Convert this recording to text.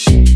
shit.